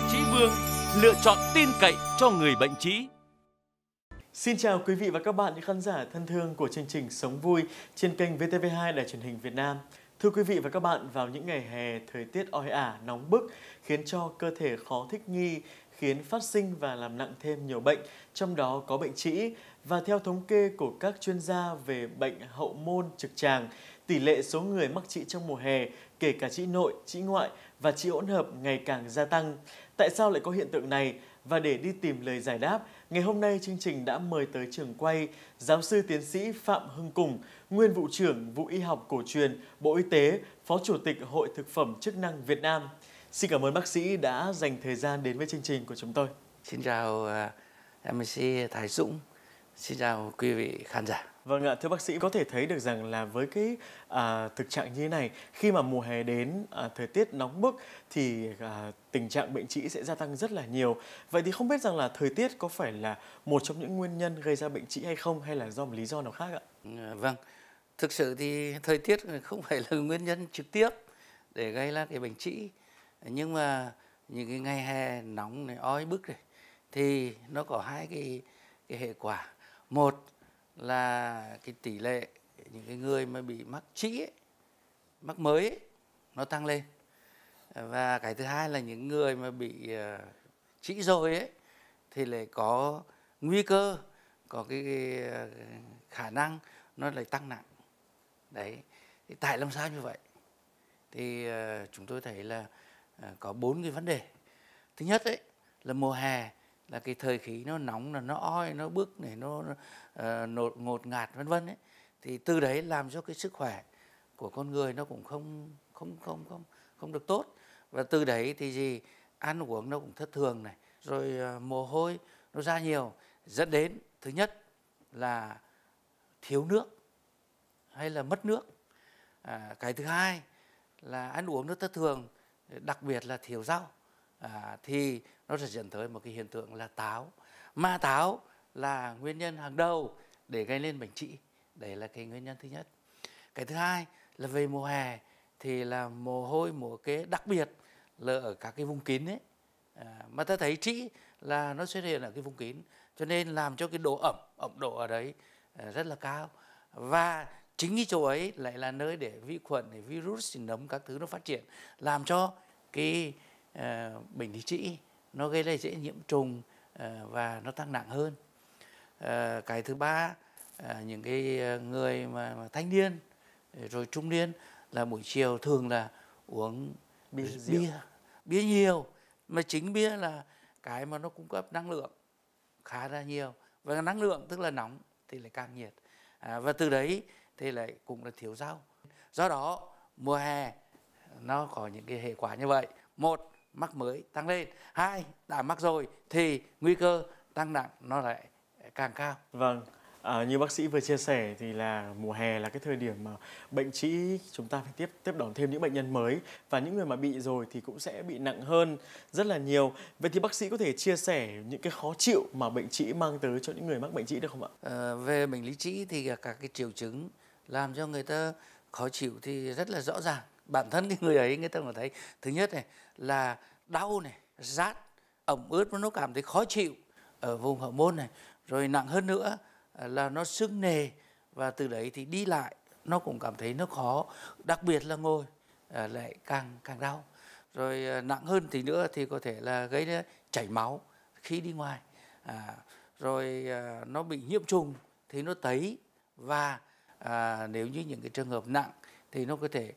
Bác Chí Vương lựa chọn tin cậy cho người bệnh trí. Xin chào quý vị và các bạn những khán giả thân thương của chương trình Sống Vui trên kênh VTV2 Đài truyền hình Việt Nam. Thưa quý vị và các bạn, vào những ngày hè thời tiết oi ả, nóng bức khiến cho cơ thể khó thích nghi, khiến phát sinh và làm nặng thêm nhiều bệnh, trong đó có bệnh trĩ. Và theo thống kê của các chuyên gia về bệnh hậu môn trực tràng, tỷ lệ số người mắc trĩ trong mùa hè, kể cả trĩ nội, trĩ ngoại và trĩ hỗn hợp ngày càng gia tăng. Tại sao lại có hiện tượng này? Và để đi tìm lời giải đáp, ngày hôm nay chương trình đã mời tới trường quay giáo sư tiến sĩ Phạm Hưng Cùng, nguyên vụ trưởng vụ y học cổ truyền, Bộ Y tế, Phó Chủ tịch Hội Thực phẩm chức năng Việt Nam. Xin cảm ơn bác sĩ đã dành thời gian đến với chương trình của chúng tôi. Xin chào à, uh, MC Thái Dũng, xin chào quý vị khán giả. Vâng ạ, thưa bác sĩ có thể thấy được rằng là với cái à, thực trạng như thế này, khi mà mùa hè đến, à, thời tiết nóng bức thì à, tình trạng bệnh trĩ sẽ gia tăng rất là nhiều. Vậy thì không biết rằng là thời tiết có phải là một trong những nguyên nhân gây ra bệnh trĩ hay không hay là do một lý do nào khác ạ? Ừ, vâng, thực sự thì thời tiết không phải là nguyên nhân trực tiếp để gây ra cái bệnh trĩ, nhưng mà những cái ngày hè nóng này oi bức này thì nó có hai cái cái hệ quả. Một là cái tỷ lệ những cái người mà bị mắc trĩ mắc mới ấy, nó tăng lên. Và cái thứ hai là những người mà bị uh, trĩ rồi ấy thì lại có nguy cơ có cái, cái uh, khả năng nó lại tăng nặng. Đấy thì tại làm sao như vậy? Thì uh, chúng tôi thấy là uh, có bốn cái vấn đề. Thứ nhất đấy là mùa hè là cái thời khí nó nóng là nó oi nó bức này nó uh, nột ngột ngạt vân vân ấy thì từ đấy làm cho cái sức khỏe của con người nó cũng không không không không không được tốt. Và từ đấy thì gì? Ăn uống nó cũng thất thường này rồi uh, mồ hôi nó ra nhiều. Dẫn đến thứ nhất là thiếu nước hay là mất nước. À, cái thứ hai là ăn uống nó thất thường đặc biệt là thiếu rau. À, thì nó sẽ dẫn tới một cái hiện tượng là táo. Mà táo là nguyên nhân hàng đầu để gây nên bệnh trĩ. Đấy là cái nguyên nhân thứ nhất. Cái thứ hai là về mùa hè thì là mồ hôi mùa kế đặc biệt là ở các cái vùng kín ấy. À, mà ta thấy trĩ là nó xuất hiện ở cái vùng kín cho nên làm cho cái độ ẩm ẩm độ ở đấy à, rất là cao. Và chính cái chỗ ấy lại là nơi để vi khuẩn để virus nấm các thứ nó phát triển làm cho cái uh, bệnh lý trĩ nó gây ra dễ nhiễm trùng uh, và nó tăng nặng hơn. Uh, cái thứ ba uh, những cái người mà, mà thanh niên rồi trung niên là buổi chiều thường là uống bia bia, bia nhiều. Mà chính bia là cái mà nó cung cấp năng lượng khá là nhiều. Và năng lượng tức là nóng thì lại càng nhiệt. À, và từ đấy thì lại cũng là thiếu rau. Do đó mùa hè nó có những cái hệ quả như vậy. Một mắc mới tăng lên hai đã mắc rồi thì nguy cơ tăng nặng nó lại càng cao vâng À, như bác sĩ vừa chia sẻ thì là mùa hè là cái thời điểm mà bệnh trĩ chúng ta phải tiếp tiếp đón thêm những bệnh nhân mới và những người mà bị rồi thì cũng sẽ bị nặng hơn rất là nhiều. Vậy thì bác sĩ có thể chia sẻ những cái khó chịu mà bệnh trĩ mang tới cho những người mắc bệnh trĩ được không ạ? À, về bệnh lý trĩ thì các cái triệu chứng làm cho người ta khó chịu thì rất là rõ ràng. Bản thân cái người ấy người ta có thấy thứ nhất này là đau này, rát, ẩm ướt nó cảm thấy khó chịu ở vùng hậu môn này, rồi nặng hơn nữa à, là nó sưng nề và từ đấy thì đi lại nó cũng cảm thấy nó khó. Đặc biệt là ngồi à, lại càng càng đau. Rồi à, nặng hơn thì nữa thì có thể là gây chảy máu khi đi ngoài. À, rồi à, nó bị nhiễm trùng thì nó tấy và à, nếu như những cái trường hợp nặng thì nó có thể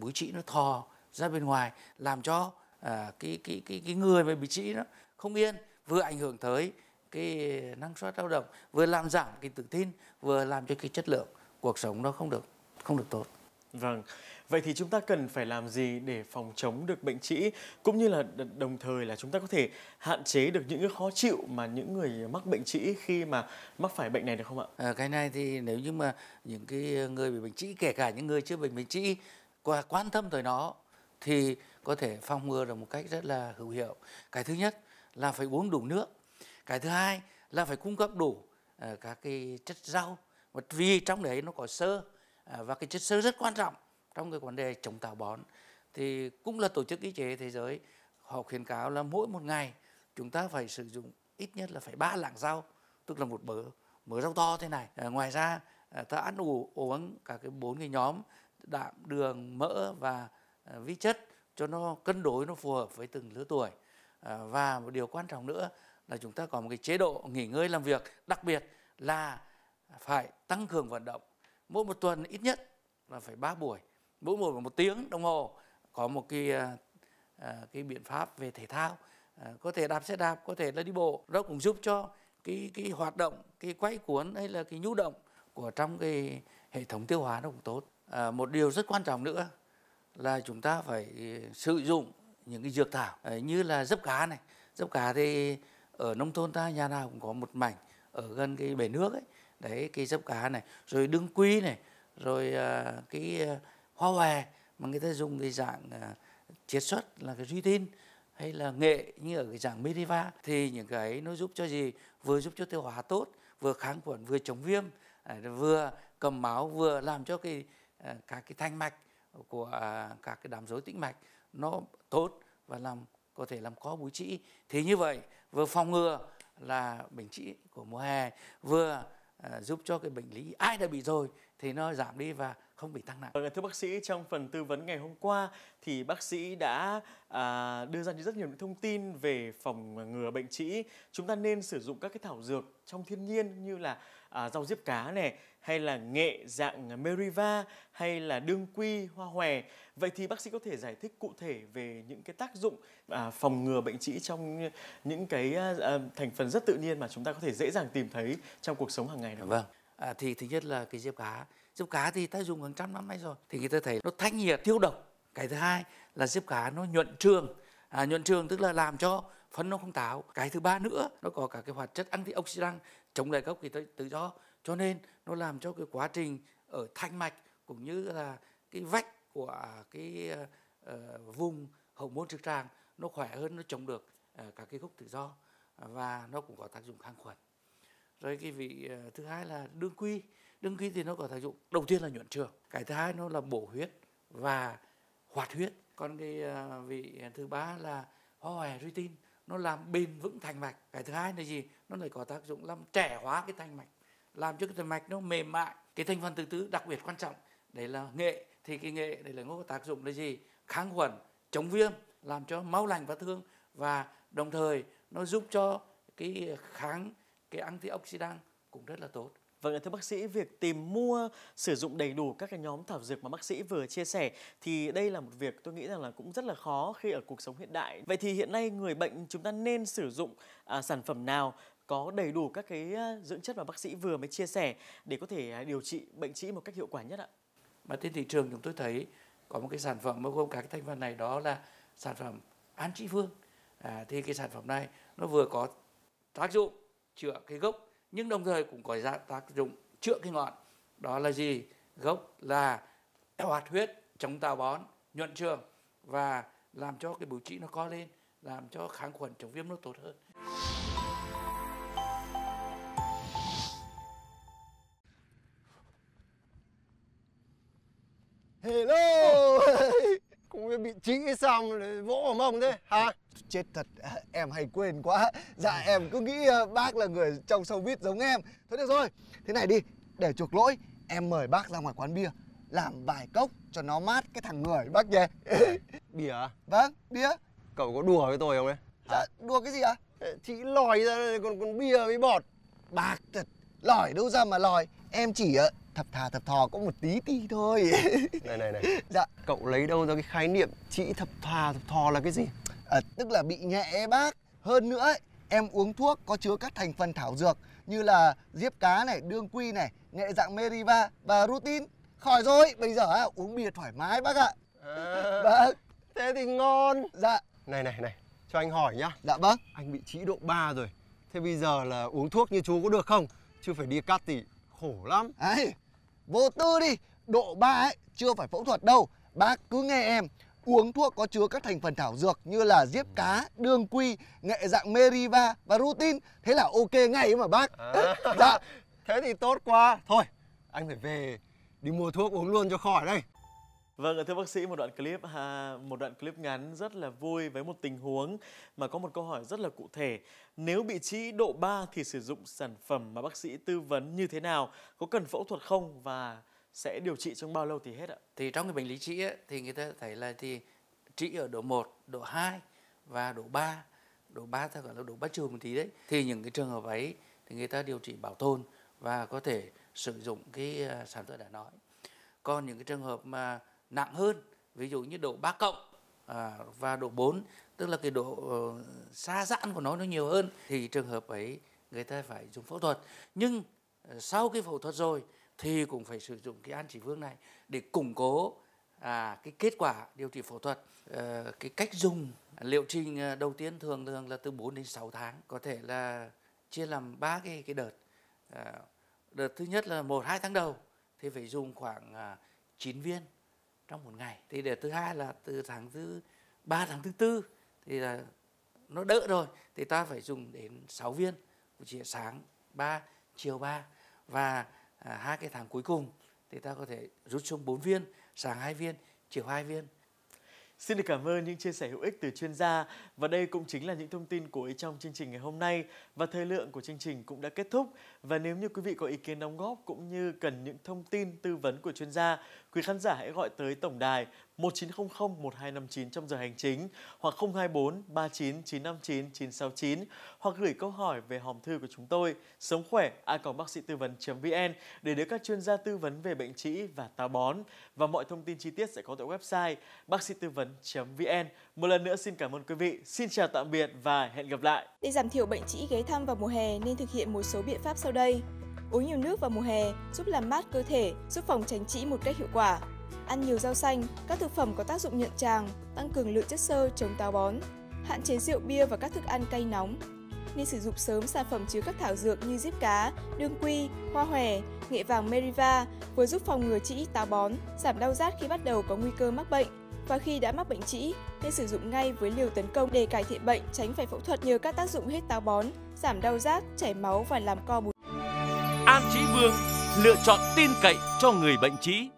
búi trĩ nó thò ra bên ngoài làm cho à, cái cái cái cái người mà bị trĩ nó không yên vừa ảnh hưởng tới cái năng suất lao động vừa làm giảm cái tự tin vừa làm cho cái chất lượng cuộc sống nó không được không được tốt vâng vậy thì chúng ta cần phải làm gì để phòng chống được bệnh trĩ cũng như là đồng thời là chúng ta có thể hạn chế được những cái khó chịu mà những người mắc bệnh trĩ khi mà mắc phải bệnh này được không ạ? À, cái này thì nếu như mà những cái người bị bệnh trĩ kể cả những người chưa bị bệnh trĩ qua quan tâm tới nó thì có thể phòng ngừa được một cách rất là hữu hiệu. Cái thứ nhất là phải uống đủ nước. Cái thứ hai là phải cung cấp đủ uh, các cái chất rau. Vì trong đấy nó có sơ uh, à, và cái chất sơ rất quan trọng trong cái vấn đề chống táo bón. Thì cũng là tổ chức y tế thế giới họ khuyến cáo là mỗi một ngày chúng ta phải sử dụng ít nhất là phải ba lạng rau tức là một bữa mớ rau to thế này. À, ngoài ra à, ta ăn ủ uống cả cái bốn cái nhóm đạm, đường, mỡ và à, vi chất cho nó cân đối, nó phù hợp với từng lứa tuổi. À, và một điều quan trọng nữa là chúng ta có một cái chế độ nghỉ ngơi làm việc đặc biệt là phải tăng cường vận động. Mỗi một tuần ít nhất là phải ba buổi, mỗi buổi một tiếng đồng hồ. Có một cái à, cái biện pháp về thể thao có thể đạp xe đạp, có thể là đi bộ. Nó cũng giúp cho cái cái hoạt động, cái quay cuốn hay là cái nhu động của trong cái hệ thống tiêu hóa nó cũng tốt à, một điều rất quan trọng nữa là chúng ta phải ừ, sử dụng những cái dược thảo à, như là dấp cá này. Dấp cá thì ở nông thôn ta nhà nào cũng có một mảnh ở gần cái bể nước ấy. Đấy cái dấp cá này rồi đương quy này rồi à, cái à, hoa hòe mà người ta dùng cái dạng à, chiết xuất là cái duy tin hay là nghệ như ở cái dạng Mediva thì những cái ấy nó giúp cho gì? Vừa giúp cho tiêu hóa tốt vừa kháng khuẩn vừa chống viêm à, vừa cầm máu vừa làm cho cái Ờ, các cái thanh mạch của à, các cái đám rối tĩnh mạch nó tốt và làm có thể làm có búi trĩ thì như vậy vừa phòng ngừa là bệnh trĩ của mùa hè vừa à, giúp cho cái bệnh lý ai đã bị rồi thì nó giảm đi và không bị tăng nặng. Vâng, thưa bác sĩ, trong phần tư vấn ngày hôm qua thì bác sĩ đã à, đưa ra rất nhiều những thông tin về phòng ngừa bệnh trĩ. Chúng ta nên sử dụng các cái thảo dược trong thiên nhiên như là à, rau diếp cá này hay là nghệ dạng meriva hay là đương quy hoa hòe. Vậy thì bác sĩ có thể giải thích cụ thể về những cái tác dụng à, phòng ngừa bệnh trĩ trong những cái à, à thành phần rất tự nhiên mà chúng ta có thể dễ dàng tìm thấy trong cuộc sống hàng ngày được? Vâng. À, thì thứ nhất là cái diếp cá. Diếp cá thì ta dùng hàng trăm năm nay rồi thì người ta thấy nó thanh nhiệt tiêu độc. Cái thứ hai là diếp cá nó nhuận trường. À, nhuận trường tức là làm cho phân nó không táo. Cái thứ ba nữa nó có cả cái hoạt chất antioxidant chống lại gốc thì tự do. Cho nên nó làm cho cái quá trình ở thanh mạch cũng như là cái vách của cái uh, vùng hậu môn trực tràng nó khỏe hơn nó chống được ờ, uh, các cái gốc tự do và nó cũng có tác dụng kháng khuẩn. Rồi cái vị uh, thứ hai là đương quy. Đương quy thì nó có tác dụng đầu tiên là nhuận trường cái thứ hai nó là bổ huyết và hoạt huyết. Còn cái uh, vị thứ ba là hoa hòe rutin nó làm bền vững thành mạch. Cái thứ hai là gì? Nó lại có tác dụng làm trẻ hóa cái thành mạch, làm cho cái thành mạch nó mềm mại. Cái thành phần thứ tư đặc biệt quan trọng, đấy là nghệ. Thì cái nghệ đấy là nó có tác dụng là gì? Kháng khuẩn, chống viêm, làm cho máu lành và thương và đồng thời nó giúp cho cái kháng, cái antioxidant cũng rất là tốt. Vâng, thưa bác sĩ, việc tìm mua, sử dụng đầy đủ các cái nhóm thảo dược mà bác sĩ vừa chia sẻ thì đây là một việc tôi nghĩ rằng là cũng rất là khó khi ở cuộc sống hiện đại. Vậy thì hiện nay người bệnh chúng ta nên sử dụng à, sản phẩm nào có đầy đủ các cái à, dưỡng chất mà bác sĩ vừa mới chia sẻ để có thể à, điều trị bệnh trĩ một cách hiệu quả nhất ạ? Mà trên thị trường chúng tôi thấy có một cái sản phẩm bao gồm các cái thành phần này đó là sản phẩm An Trị Phương. À, thì cái sản phẩm này nó vừa có tác dụng chữa cái gốc nhưng đồng thời cũng có giá tác dụng chữa cái ngọn đó là gì? Gốc là hoạt huyết chống táo bón, nhuận trường và làm cho cái bùi trĩ nó co lên, làm cho kháng khuẩn chống viêm nó tốt hơn. Bị sao mà vỗ vào mông thế hả? Chết thật em hay quên quá. Dạ em cứ nghĩ ờ, bác là người trong showbiz giống em. Thôi được rồi thế này đi để chuộc lỗi em mời bác ra ngoài quán bia làm vài cốc cho nó mát cái thằng người bác nhé. Bia à? Vâng bia. Cậu có đùa với tôi không đấy dạ, đùa cái gì ạ? À? chị lòi ra còn còn bia với bọt. Bác thật lòi đâu ra mà lòi. Em chỉ ờ, thập thà thập thò có một tí tí thôi. Này này này. Dạ. Cậu lấy đâu ra cái khái niệm chị thập thà thập thò là cái gì? À, tức là bị nhẹ bác. Hơn nữa ấy, em uống thuốc có chứa các thành phần thảo dược như là diếp cá này đương quy này nghệ dạng meriva và rutin. Khỏi rồi bây giờ à, uống bia thoải mái bác ạ. À, vâng. thế thì ngon. Dạ. Này này này cho anh hỏi nhá. Dạ vâng. Anh bị trĩ độ 3 rồi. Thế bây giờ là uống thuốc như chú có được không? Chứ phải đi cắt thì khổ lắm. Ấy vô tư đi độ 3 ấy chưa phải phẫu thuật đâu bác cứ nghe em uống thuốc có chứa các thành phần thảo dược như là diếp cá, đương quy, nghệ dạng meriva và rutin. Thế là ok ngay mà bác. À, dạ. Thế thì tốt quá. Thôi, anh phải về đi mua thuốc uống luôn cho khỏi đây. Vâng, thưa bác sĩ, một đoạn clip ha, một đoạn clip ngắn rất là vui với một tình huống mà có một câu hỏi rất là cụ thể. Nếu bị trĩ độ 3 thì sử dụng sản phẩm mà bác sĩ tư vấn như thế nào? Có cần phẫu thuật không và sẽ điều trị trong bao lâu thì hết ạ? Thì trong cái bệnh lý trĩ thì người ta thấy là thì trĩ ở độ 1, độ 2 và độ 3. Độ 3 ta gọi là độ bắt chùm một tí đấy. Thì những cái trường hợp ấy thì người ta điều trị bảo tồn và có thể sử dụng cái à, sản phẩm đã nói. Còn những cái trường hợp mà nặng hơn ví dụ như độ 3 cộng à, và độ 4 tức là cái độ uh, xa giãn của nó nó nhiều hơn thì trường hợp ấy người ta phải dùng phẫu thuật. Nhưng uh, sau cái phẫu thuật rồi thì cũng phải sử dụng cái an chỉ vương này để củng cố à, cái kết quả điều trị phẫu thuật. Uh, cái cách dùng liệu trình đầu tiên thường thường là từ 4 đến 6 tháng có thể là chia làm ba cái cái đợt. À, đợt thứ nhất là một hai tháng đầu thì phải dùng khoảng à, 9 viên trong một ngày. Thì để thứ hai là từ tháng thứ ba tháng thứ tư thì là nó đỡ rồi. Thì ta phải dùng đến 6 viên buổi sáng 3 chiều 3 và à, hai cái tháng cuối cùng thì ta có thể rút xuống 4 viên sáng 2 viên chiều 2 viên. Xin được cảm ơn những chia sẻ hữu ích từ chuyên gia. Và đây cũng chính là những thông tin của ý trong chương trình ngày hôm nay. Và thời lượng của chương trình cũng đã kết thúc. Và nếu như quý vị có ý kiến đóng góp cũng như cần những thông tin tư vấn của chuyên gia quý khán giả hãy gọi tới tổng đài 1900 1259 trong giờ hành chính hoặc 024 39 959 969 hoặc gửi câu hỏi về hòm thư của chúng tôi sống khỏe a bác sĩ tư vấn.vn để được các chuyên gia tư vấn về bệnh trĩ và táo bón và mọi thông tin chi tiết sẽ có tại website bác sĩ tư vấn.vn. Một lần nữa xin cảm ơn quý vị, xin chào tạm biệt và hẹn gặp lại. Để giảm thiểu bệnh trĩ ghé thăm vào mùa hè nên thực hiện một số biện pháp sau đây. Uống nhiều nước vào mùa hè giúp làm mát cơ thể, giúp phòng tránh trĩ một cách hiệu quả. Ăn nhiều rau xanh, các thực phẩm có tác dụng nhuận tràng, tăng cường lượng chất xơ chống táo bón. Hạn chế rượu bia và các thức ăn cay nóng. Nên sử dụng sớm sản phẩm chứa các thảo dược như diếp cá, đương quy, hoa hòe, nghệ vàng Meriva vừa giúp phòng ngừa trĩ, táo bón, giảm đau rát khi bắt đầu có nguy cơ mắc bệnh và khi đã mắc bệnh trĩ nên sử dụng ngay với liều tấn công để cải thiện bệnh, tránh phải phẫu thuật nhờ các tác dụng hết táo bón, giảm đau rát, chảy máu và làm co bùn phương lựa chọn tin cậy cho người bệnh trí.